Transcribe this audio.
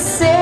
você.